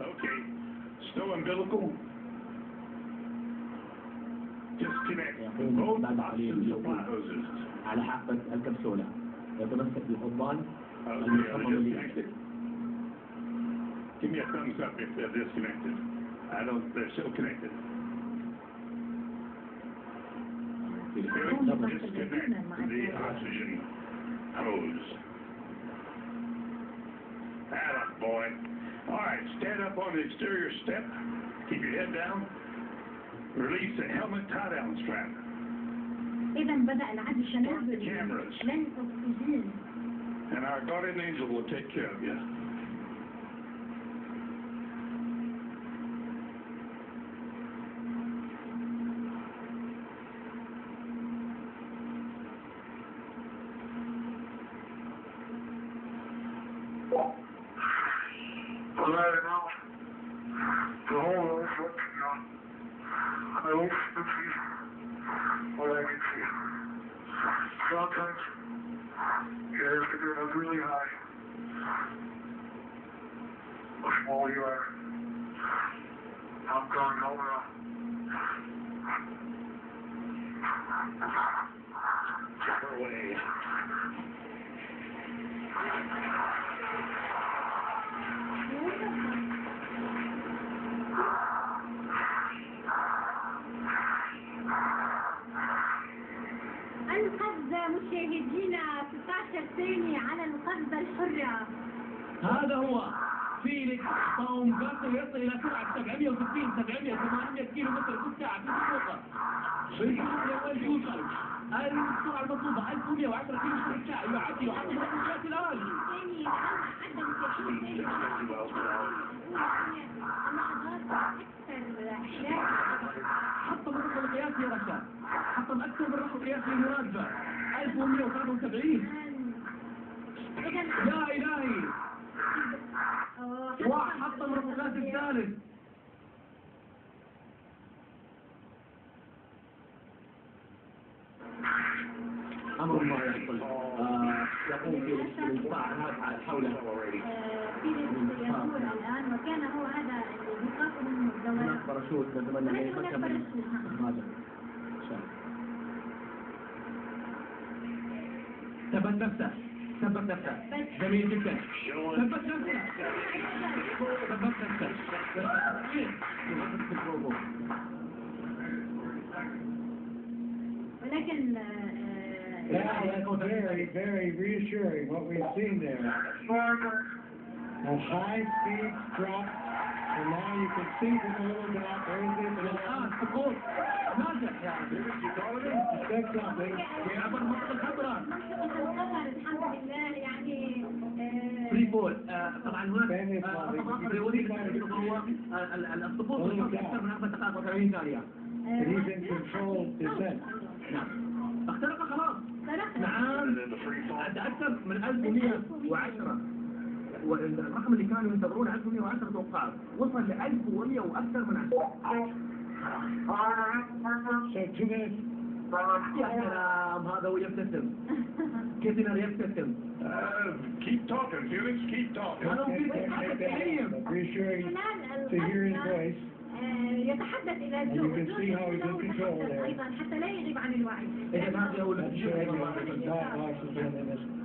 Okay. Snow umbilical. Disconnect يقوم both بعد عملية oxygen الوقوف. supply hoses. على حافة الكبسولة يتمسك بالحضان Okay, are المصمم they اللي disconnected? Give me a thumbs up if they're disconnected. I don't, they're still connected. Disconnect the oxygen hose. Atta boy. All right, stand up on the exterior step. Keep your head down. Release the helmet tie-down strap. إذا بدأ العد الشنازل Cameras. لن أكسجين And our guardian angel will take care of you. let it out. The whole world's is up to God. I wish to see what I can see. Sometimes it has to get up really high. How small you are. I'm going over. now. Different ways. هذا هو فيليكس باوم جارتر يصل إلى سرعة 760 700 كيلو متر في الساعة في الدقيقة بالجملة والجوشل السرعة المطلوبة 1110 كيلو متر في الساعة. يعدي يعدي أكثر إحراجا حطم الرقم القياسي يا رشاد حطم أكثر من رقم قياسي المراجع 1173 إذا يا إلهي وحطم القياسي الثالث. أمر ما يحصل آه، يقوم في المفاعلات حوله. فيليكس يدور الآن وكان هو هذا الوقاف من هناك باراشوت نتمنى أن يفكر من. هذا. إن شاء الله. نفسه ثبت نفسه جميل جدا ثبت نفسه ثبت نفسه ولكن That was very, very reassuring, what we've seen there. A high-speed drop, and now you can see the little drop, there's this الآن سقوط ناجح يا something. في عبر المنطقة الخضراء الحمد لله يعني آه، فري آه، طبعا هناك آه، آخر يوريك هو آه، ال- ال- السقوط أكثر من 4 دقائق و80 ثانية And he's in controlled descent. نعم اخترق خلاص نعم أكثر من 1110 والرقم اللي كانوا ينتظرونه 1110 توقعات. وصل ل 1100 وأكثر من 10 So two minutes, يا سلام هذا هو يبتسم. كيتنر يبتسم. Keep talking, Felix, keep talking. but reassuring خلال to hear his voice. آه، يتحدث إلى يتحدث there. أيضا حتى لا يغيب عن الوعي. إذا هذا هو That's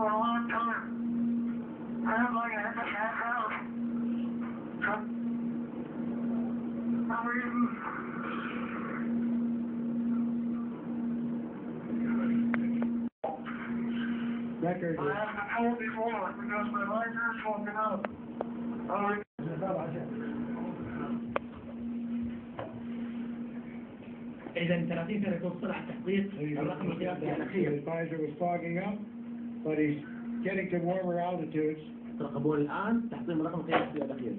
for a long time. I have like a half a half hour. How are you? Record I is haven't told before because my legs are smoking up. Uh, إذا 30 سنة توصل على تحقيق So you الرقم can see القياسي that الأخير his visor was fogging up, but he's getting to warmer altitudes. ترقبون الآن تحطيم الرقم القياسي الأخير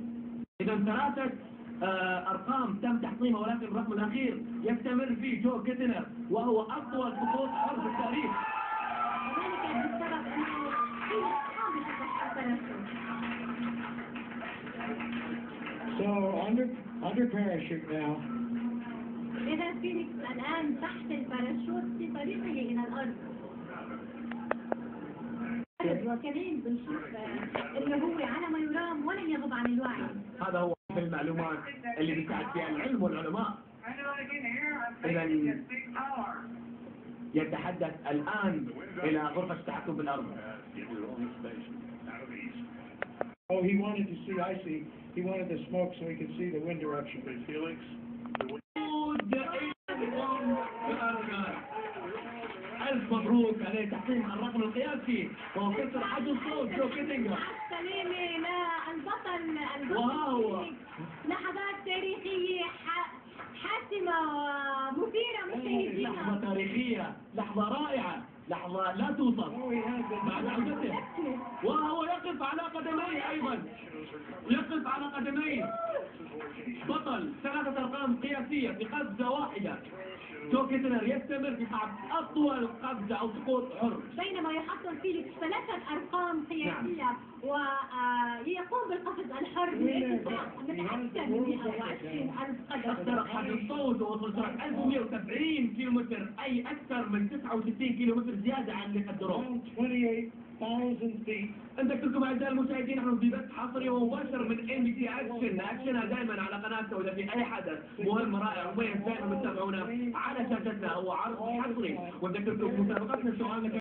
من ثلاثة آه، أرقام تم تحطيمها ولكن الرقم الأخير يستمر فيه جو كيتنر وهو أطول سقوط حر في التاريخ وذلك بسبب انه فيليكس حاول يفتح الباراشوت So under, under parachute now. إذا فيليكس الآن تحت الباراشوت في طريقه إلى الأرض وكمان بنشوف آه، اللي هو على ما يرام ولم يغب عن الوعي هذا هو المعلومات اللي بيساعد فيها العلم والعلماء power. يتحدث الآن إلى غرفة التحكم بالأرض. Oh, he wanted to see, I see, he wanted the smoke so he could see the wind direction. Felix, مبروك عليه تحطيم الرقم القياسي وهو كسر حاجز صوت جو كيتنجر السلامة للبطل wow. البطل لحظات تاريخية ح- حاسمة ومثيرة لحظة مشاهدينا تاريخية لحظة رائعة لحظة لا توصف. بعد عودته. وهو يقف على قدميه أيضا. يقف على بطل ثلاثة أرقام قياسية في قفزة واحدة. جو كيتنر يستمر في صاحب أطول قفزة أو سقوط حر. بينما يحصل فيليكس ثلاثة أرقام قياسية ويقوم بالقفز الحر من أكثر من 120 ألف قدم. اخترق حاجز الصوت ووصل سرعة 1170 كيلومتر أي أكثر من 69 كيلومتر زيادة عن اللي قدروه. Around 28,000 feet. عندك لكم أعزائي المشاهدين نحن في بث حصري ومباشر من MBC Action action ها دائما على قناتنا وإذا في أي حدث مهم رائع مميز دائما بتتابعونا على شاشتنا هو عرض حصري. ونذكركم مسابقتنا سؤالنا